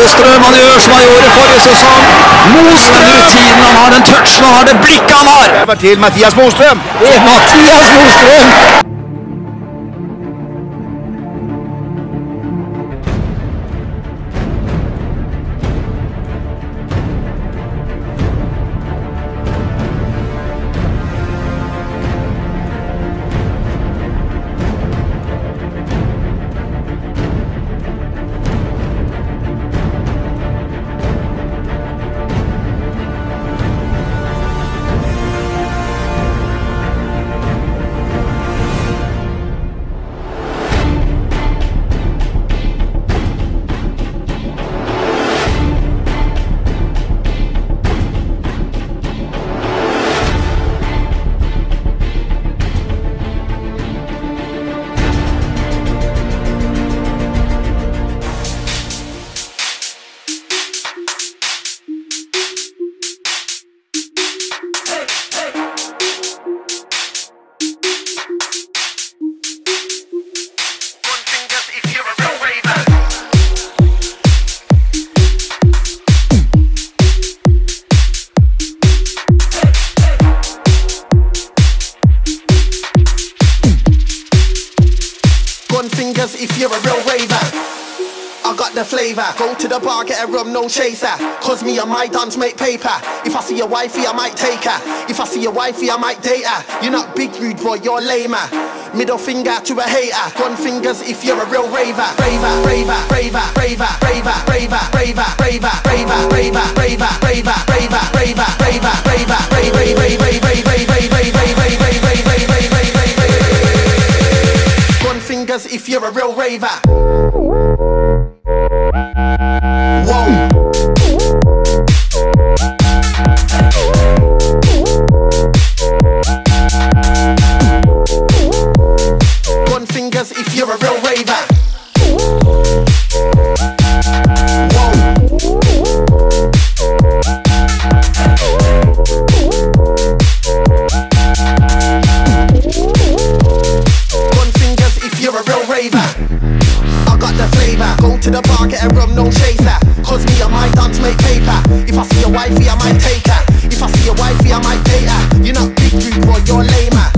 Bostrøm han gjør som han gjorde forrige sesong. Mostrøm! Den rutinen han har, den touchen han har, det blikket han har. Til Mathias Mostrøm. Det er Mathias Mostrøm! Gun fingers if you're a real raver. I got the flavor. Go to the bar, get a rum, no chaser. Cause me and my dance make paper. If I see your wifey, I might take her. If I see your wifey, I might date her. You're not big rude, boy, you're lamer. Middle finger to a hater. Gun fingers if you're a real raver. Raver, raver, raver, raver, raver, raver, raver, raver, raver, raver, raver, raver, raver, raver, raver, raver, Gun fingers if you're a real raver. To the bar, get a rum, no chaser. Cause me and my dance make paper. If I see a wifey, I might take her. If I see a wifey, I might date her. You're not big rude, boy, you're lamer.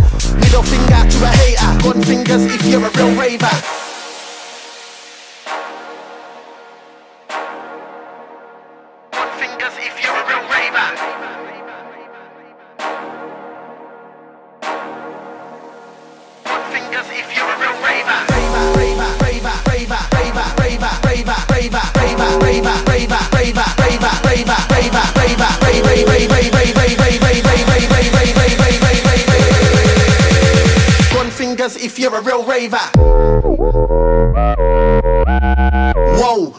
Middle finger to a hater. Gun fingers if you're a real raver. Gun fingers if you're a real raver. if you're a real raver, If you're a real raver. Whoa.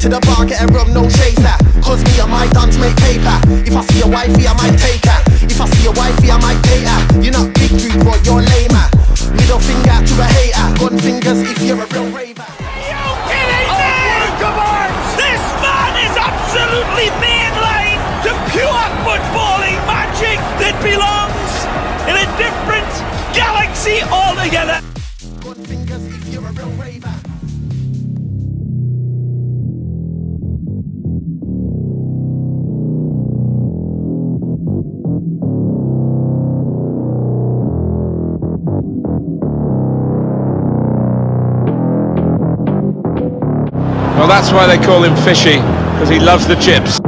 To the bar, get a rum, no chaser. Cause me and my dance make paper. If I see a wifey, I might take her. If I see a wifey, I might date her. You're not big rude, boy, you're lamer. Middle finger to a hater. Gun fingers if you're a real raver. You can't! This man is absolutely mainline to pure footballing magic that belongs in a different galaxy altogether. Gun fingers if you're a real raver. Well, that's why they call him Fishy, because he loves the chips.